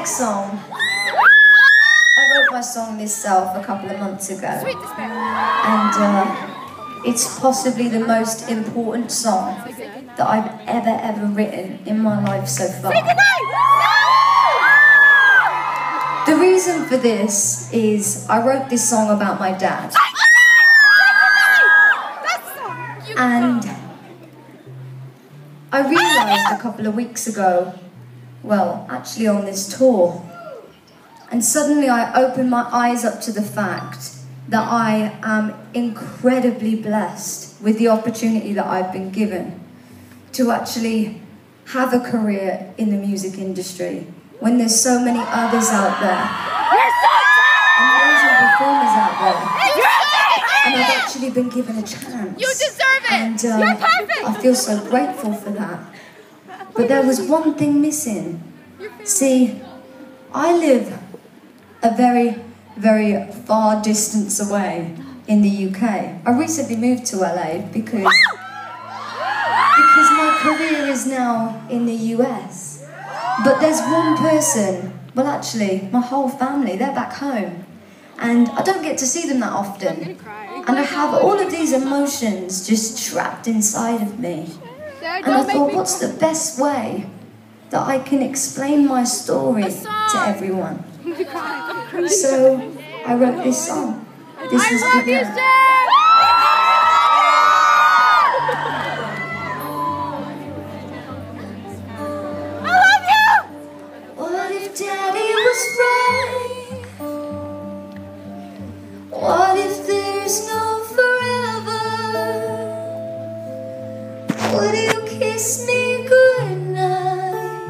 next song, I wrote my song myself a couple of months ago. And uh, it's possibly the most important song that I've ever, ever written in my life so far. The reason for this is I wrote this song about my dad. And I realised a couple of weeks ago, well, actually on this tour, and suddenly I opened my eyes up to the fact that I am incredibly blessed with the opportunity that I've been given to actually have a career in the music industry when there's so many others out there. Amazing performers out there. And I've actually been given a chance. You deserve it! And um, You're perfect! I feel so grateful for that. But there was one thing missing. See, I live a very, very far distance away in the UK. I recently moved to LA because because my career is now in the US. But there's one person, well actually, my whole family, they're back home. And I don't get to see them that often. And I have all of these emotions just trapped inside of me. And I thought, what's the best way that I can explain my story to everyone? So I wrote this song. This I is love you, Night. I love you! What if daddy was right? What if there's no forever? Would you kiss me goodnight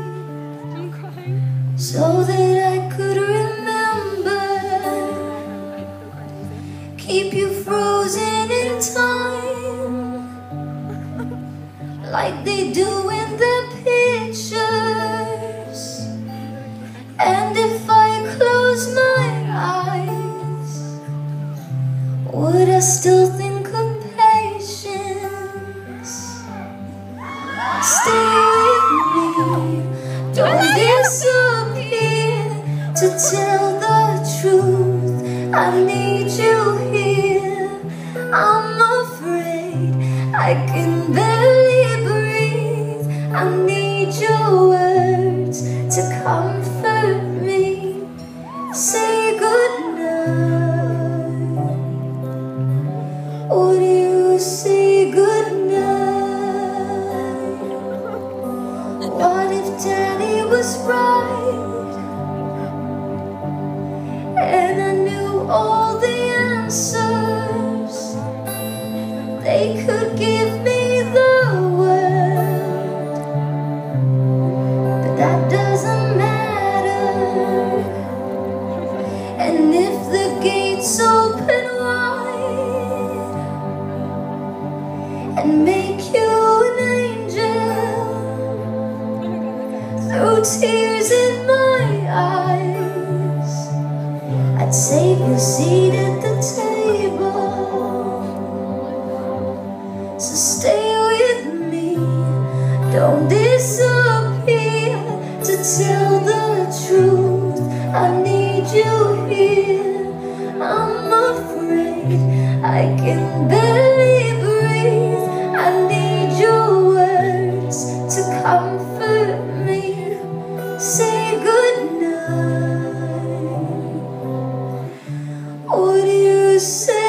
I'm crying. so that I could remember? Keep you frozen in time like they do in the pictures. And if I close my eyes, would I still Stay with me, don't disappear to tell the truth. I need you here. I'm afraid I can barely breathe. I need your words to comfort They could give me the world. But that doesn't matter. And if the gates open wide and make you an angel through tears in my eyes, I'd save you a seat don't disappear to tell the truth. I need you here. I'm afraid I can barely breathe. I need your words to comfort me. Say goodnight. What do you say